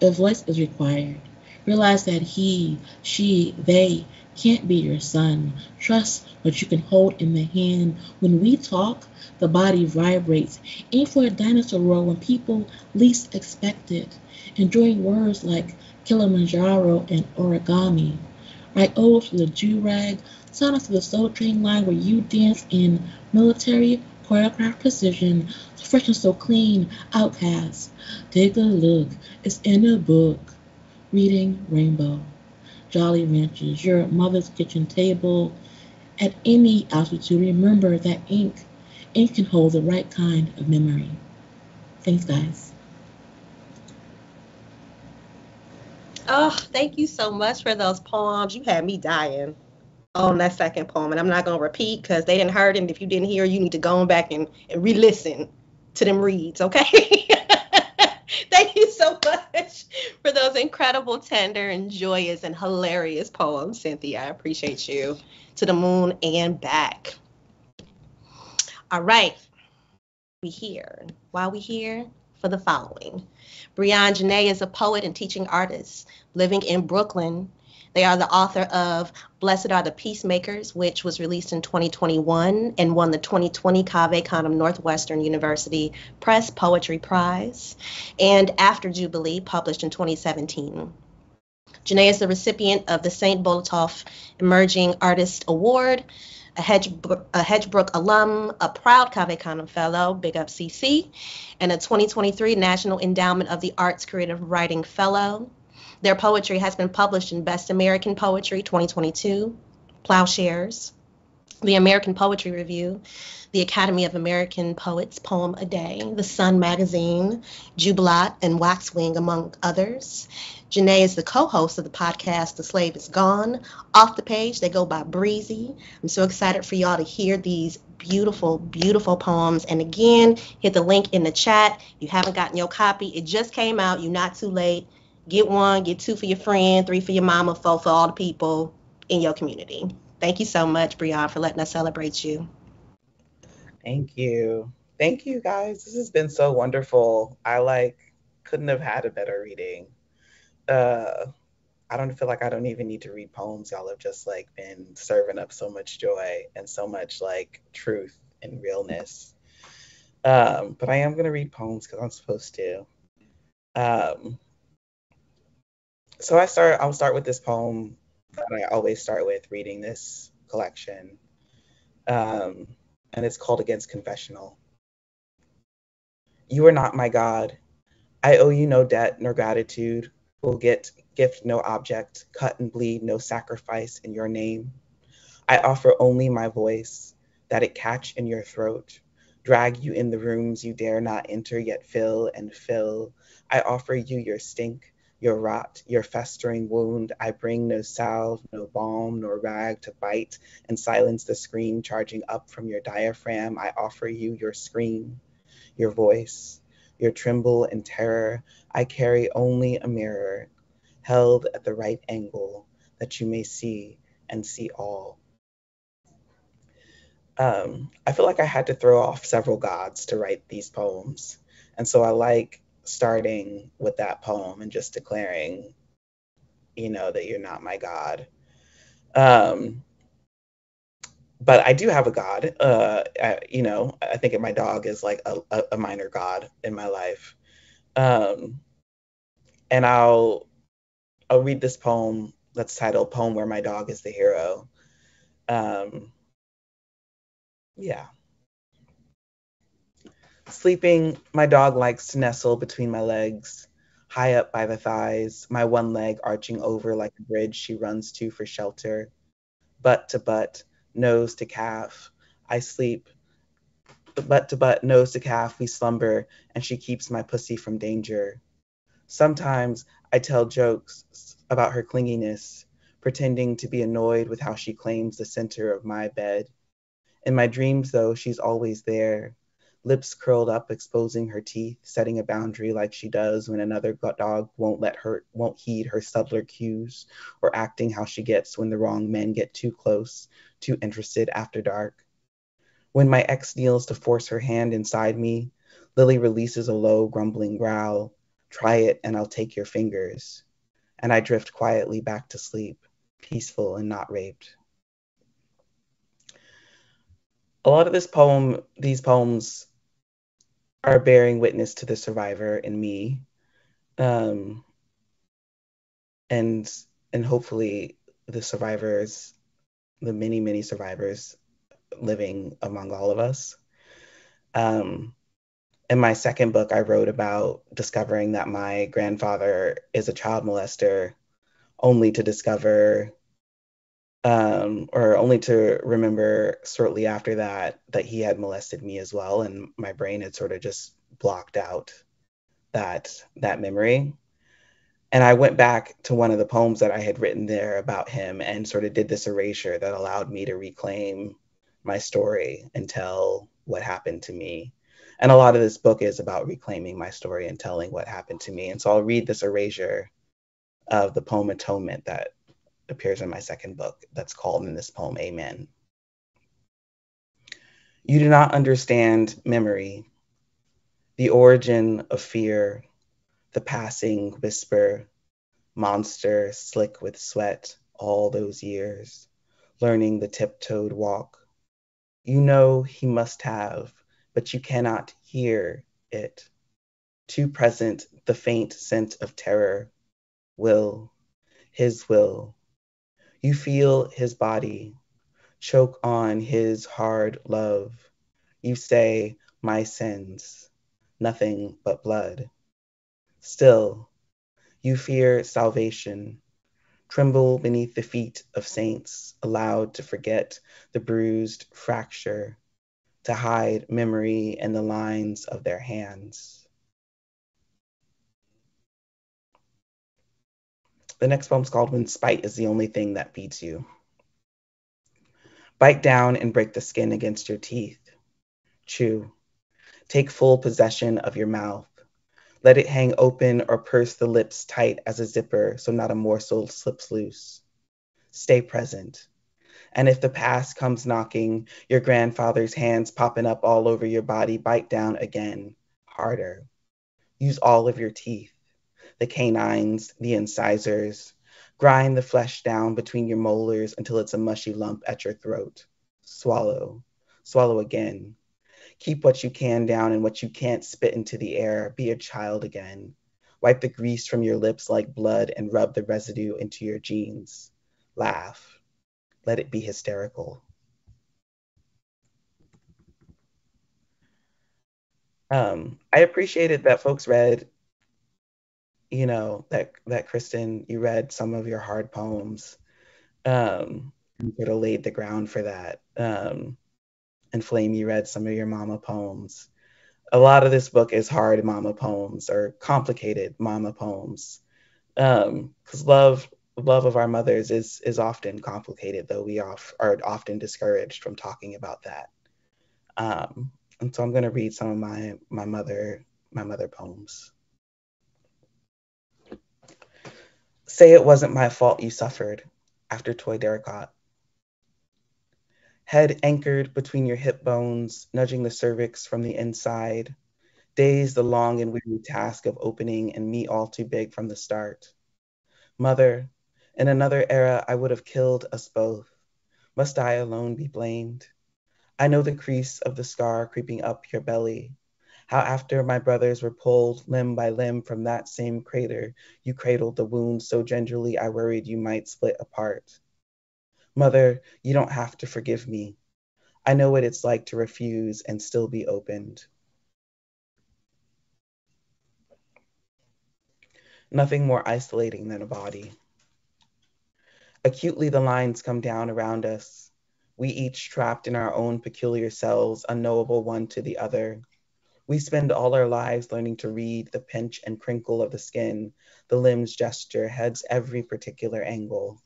A voice is required. Realize that he, she, they can't be your son. Trust what you can hold in the hand. When we talk, the body vibrates. Aim for a dinosaur roar when people least expect it. Enjoying words like Kilimanjaro and origami. Write odes oh, to the durag. Sign us to the Soul Train line where you dance in military choreographed precision. So fresh and so clean, OutKast. Take a look. It's in a book. Reading Rainbow. Jolly Ranchers, your mother's kitchen table. At any altitude, remember that ink, ink can hold the right kind of memory. Thanks, guys. Oh, thank you so much for those poems. You had me dying on that second poem, and I'm not gonna repeat because they didn't it. And if you didn't hear, you need to go back and, and re-listen to them reads, okay? [laughs] thank you so much for those incredible, tender, and joyous and hilarious poems, Cynthia. I appreciate you to the moon and back. All right, we here. Why we here? For the following. Brionne Janae is a poet and teaching artist living in Brooklyn. They are the author of Blessed Are the Peacemakers, which was released in 2021 and won the 2020 Cave Canem Northwestern University Press Poetry Prize, and After Jubilee, published in 2017. Janae is the recipient of the St. Botolph Emerging Artist Award, a, Hedgebrook, a Hedgebrook alum, a proud Cave Canem Fellow, big up CC, and a 2023 National Endowment of the Arts Creative Writing Fellow. Their poetry has been published in Best American Poetry 2022, Ploughshares, the American Poetry Review, the Academy of American Poets Poem a Day, the Sun Magazine, Jubilat, and Waxwing, among others. Janae is the co-host of the podcast The Slave is Gone. Off the page, they go by Breezy. I'm so excited for y'all to hear these beautiful, beautiful poems. And again, hit the link in the chat. You haven't gotten your copy. It just came out. You're not too late. Get one, get two for your friend, three for your mama, four for all the people in your community. Thank you so much, Brionne, for letting us celebrate you. Thank you. Thank you guys. This has been so wonderful. I like couldn't have had a better reading. Uh I don't feel like I don't even need to read poems. Y'all have just like been serving up so much joy and so much like truth and realness. Um, but I am gonna read poems because I'm supposed to. Um, so I start. I'll start with this poem that I always start with reading this collection, um, and it's called "Against Confessional." You are not my God. I owe you no debt nor gratitude. Will get gift no object, cut and bleed no sacrifice in your name. I offer only my voice, that it catch in your throat, drag you in the rooms you dare not enter yet fill and fill. I offer you your stink, your rot, your festering wound. I bring no salve, no balm, nor rag to bite and silence the scream charging up from your diaphragm. I offer you your scream, your voice, your tremble and terror. I carry only a mirror held at the right angle that you may see and see all. Um, I feel like I had to throw off several gods to write these poems. And so I like starting with that poem and just declaring, you know, that you're not my God. Um, but I do have a God. Uh, I, you know, I think my dog is like a, a minor God in my life. Um, and I'll I'll read this poem that's titled "Poem Where My Dog Is the Hero." Um, yeah. Sleeping, my dog likes to nestle between my legs, high up by the thighs, my one leg arching over like a bridge she runs to for shelter. Butt to butt, nose to calf, I sleep. Butt to butt, nose to calf, we slumber, and she keeps my pussy from danger. Sometimes I tell jokes about her clinginess, pretending to be annoyed with how she claims the center of my bed. In my dreams, though, she's always there, lips curled up, exposing her teeth, setting a boundary like she does when another dog won't let her, won't heed her subtler cues, or acting how she gets when the wrong men get too close, too interested after dark. When my ex kneels to force her hand inside me, Lily releases a low, grumbling growl. Try it and I'll take your fingers. And I drift quietly back to sleep, peaceful and not raped. A lot of this poem, these poems are bearing witness to the survivor in me. Um, and and hopefully the survivors, the many, many survivors living among all of us. Um, in my second book, I wrote about discovering that my grandfather is a child molester, only to discover, um, or only to remember shortly after that, that he had molested me as well. And my brain had sort of just blocked out that, that memory. And I went back to one of the poems that I had written there about him and sort of did this erasure that allowed me to reclaim my story and tell what happened to me and a lot of this book is about reclaiming my story and telling what happened to me. And so I'll read this erasure of the poem Atonement that appears in my second book that's called in this poem Amen. You do not understand memory, the origin of fear, the passing whisper, monster slick with sweat all those years, learning the tiptoed walk. You know he must have but you cannot hear it. Too present the faint scent of terror, will, his will. You feel his body, choke on his hard love. You say, My sins, nothing but blood. Still, you fear salvation, tremble beneath the feet of saints, allowed to forget the bruised fracture to hide memory in the lines of their hands. The next poem is called When Spite is the Only Thing That Feeds You. Bite down and break the skin against your teeth. Chew. Take full possession of your mouth. Let it hang open or purse the lips tight as a zipper so not a morsel slips loose. Stay present. And if the past comes knocking, your grandfather's hands popping up all over your body, bite down again, harder. Use all of your teeth, the canines, the incisors. Grind the flesh down between your molars until it's a mushy lump at your throat. Swallow, swallow again. Keep what you can down and what you can't spit into the air. Be a child again. Wipe the grease from your lips like blood and rub the residue into your jeans. Laugh let it be hysterical. Um, I appreciated that folks read, you know, that that Kristen, you read some of your hard poems, um, and sort of laid the ground for that. Um, and Flame, you read some of your mama poems. A lot of this book is hard mama poems or complicated mama poems, because um, love love of our mothers is is often complicated, though we off, are often discouraged from talking about that. Um, and so I'm going to read some of my my mother my mother poems. Say it wasn't my fault you suffered. after Toi Derricotte. Head anchored between your hip bones, nudging the cervix from the inside. Days the long and weary task of opening and me all too big from the start. Mother, in another era, I would have killed us both. Must I alone be blamed? I know the crease of the scar creeping up your belly. How after my brothers were pulled limb by limb from that same crater, you cradled the wound so gingerly I worried you might split apart. Mother, you don't have to forgive me. I know what it's like to refuse and still be opened. Nothing more isolating than a body. Acutely, the lines come down around us, we each trapped in our own peculiar cells, unknowable one to the other. We spend all our lives learning to read the pinch and crinkle of the skin, the limbs gesture, heads every particular angle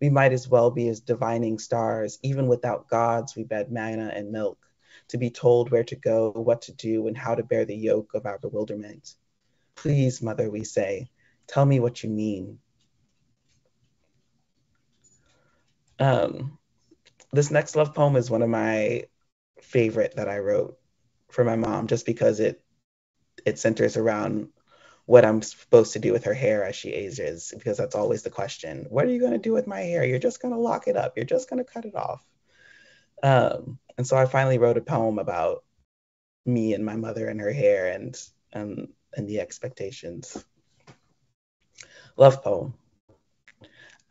we might as well be as divining stars. Even without gods, we bed manna and milk to be told where to go, what to do, and how to bear the yoke of our bewilderment. Please, mother, we say, tell me what you mean. Um, this next love poem is one of my favorite that I wrote for my mom, just because it it centers around what I'm supposed to do with her hair as she ages, because that's always the question. What are you going to do with my hair? You're just going to lock it up. You're just going to cut it off. Um, and so I finally wrote a poem about me and my mother and her hair and and and the expectations. Love poem.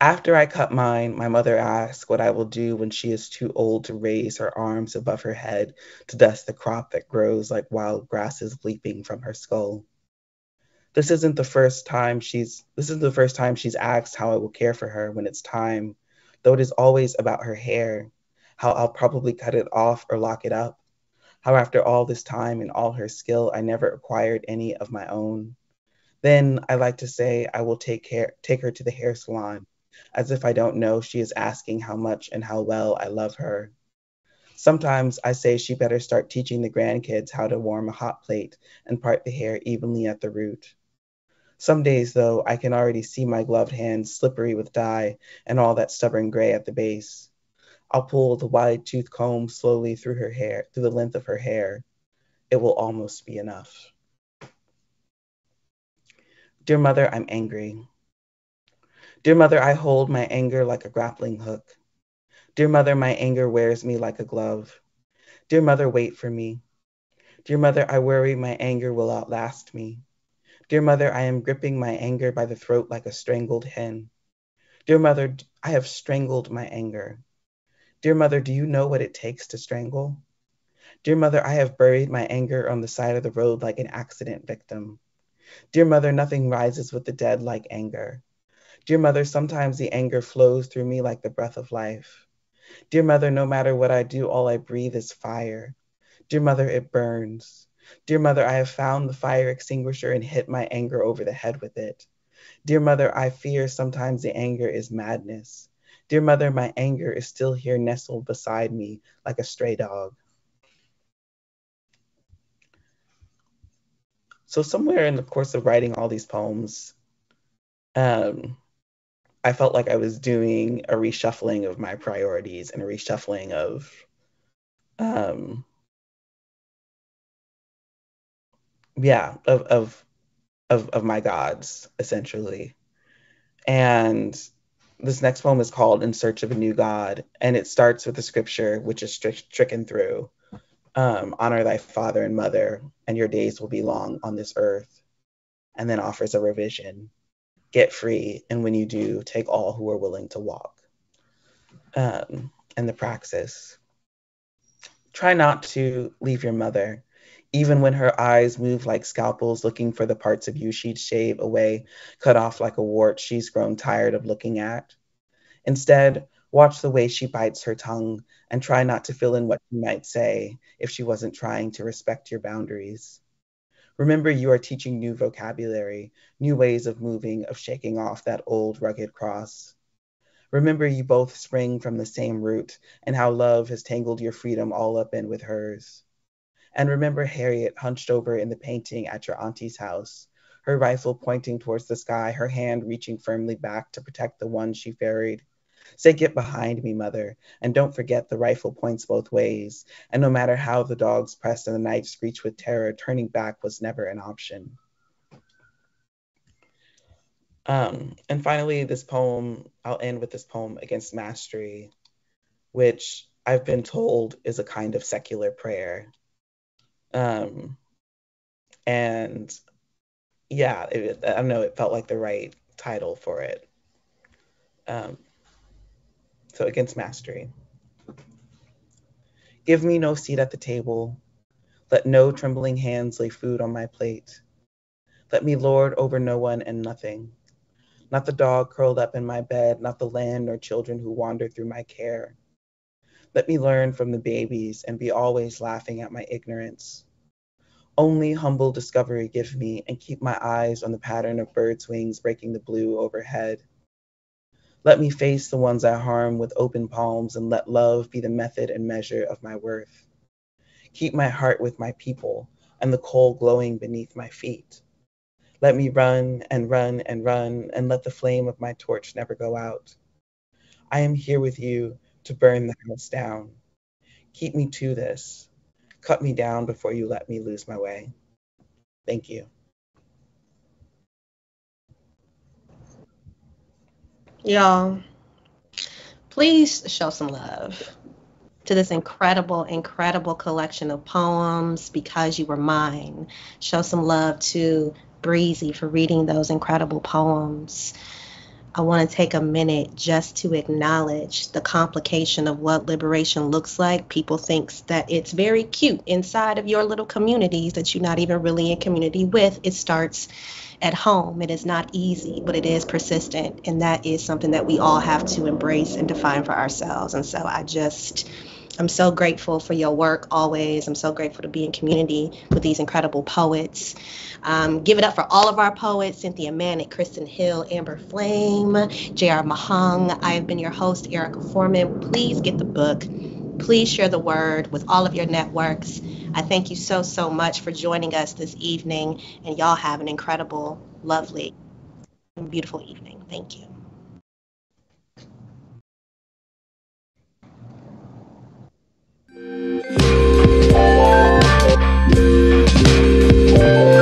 After I cut mine, my mother asks what I will do when she is too old to raise her arms above her head to dust the crop that grows like wild grasses leaping from her skull this isn't the first time she's this is the first time she's asked how I will care for her when it's time, though it is always about her hair, how I'll probably cut it off or lock it up, how after all this time and all her skill I never acquired any of my own. Then I like to say I will take care take her to the hair salon, as if I don't know she is asking how much and how well I love her. Sometimes I say she better start teaching the grandkids how to warm a hot plate and part the hair evenly at the root. Some days, though, I can already see my gloved hands slippery with dye and all that stubborn gray at the base. I'll pull the wide tooth comb slowly through her hair, through the length of her hair. It will almost be enough. Dear mother, I'm angry. Dear mother, I hold my anger like a grappling hook. Dear mother, my anger wears me like a glove. Dear mother, wait for me. Dear mother, I worry my anger will outlast me. Dear mother, I am gripping my anger by the throat like a strangled hen. Dear mother, I have strangled my anger. Dear mother, do you know what it takes to strangle? Dear mother, I have buried my anger on the side of the road like an accident victim. Dear mother, nothing rises with the dead like anger. Dear mother, sometimes the anger flows through me like the breath of life. Dear mother, no matter what I do, all I breathe is fire. Dear mother, it burns. Dear mother, I have found the fire extinguisher and hit my anger over the head with it. Dear mother, I fear sometimes the anger is madness. Dear mother, my anger is still here nestled beside me like a stray dog. So, somewhere in the course of writing all these poems, um, I felt like I was doing a reshuffling of my priorities and a reshuffling of um, yeah of of of of my gods essentially. And this next poem is called in search of a new god and it starts with the scripture which is stricken through um, honor thy father and mother and your days will be long on this earth and then offers a revision get free and when you do take all who are willing to walk um, and the praxis try not to leave your mother even when her eyes move like scalpels looking for the parts of you she'd shave away, cut off like a wart she's grown tired of looking at. Instead, watch the way she bites her tongue and try not to fill in what she might say if she wasn't trying to respect your boundaries. Remember, you are teaching new vocabulary, new ways of moving, of shaking off that old rugged cross. Remember, you both spring from the same root, and how love has tangled your freedom all up in with hers. And remember Harriet hunched over in the painting at your auntie's house, her rifle pointing towards the sky, her hand reaching firmly back to protect the one she ferried. Say, get behind me, mother, and don't forget the rifle points both ways. And no matter how the dogs pressed and the night screeched with terror, turning back was never an option. Um, and finally, this poem, I'll end with this poem, Against Mastery, which I've been told is a kind of secular prayer. Um, and yeah, it, I don't know, it felt like the right title for it. Um, so against mastery. Give me no seat at the table. Let no trembling hands lay food on my plate. Let me lord over no one and nothing. Not the dog curled up in my bed, not the land nor children who wander through my care. Let me learn from the babies and be always laughing at my ignorance. Only humble discovery give me and keep my eyes on the pattern of birds' wings breaking the blue overhead. Let me face the ones I harm with open palms and let love be the method and measure of my worth. Keep my heart with my people and the coal glowing beneath my feet. Let me run and run and run and let the flame of my torch never go out. I am here with you to burn the house down. Keep me to this. Cut me down before you let me lose my way. Thank you. Y'all, please show some love to this incredible, incredible collection of poems, Because You Were Mine. Show some love to Breezy for reading those incredible poems. I want to take a minute just to acknowledge the complication of what liberation looks like. People think that it's very cute inside of your little communities that you're not even really in community with. It starts at home. It is not easy, but it is persistent. And that is something that we all have to embrace and define for ourselves. And so I just, I'm so grateful for your work always. I'm so grateful to be in community with these incredible poets. Um, give it up for all of our poets Cynthia Manick, Kristen Hill, Amber Flame, J.R. Mahong. I have been your host, Erica Foreman. Please get the book. Please share the word with all of your networks. I thank you so, so much for joining us this evening, and y'all have an incredible, lovely, and beautiful evening. Thank you. Thank you.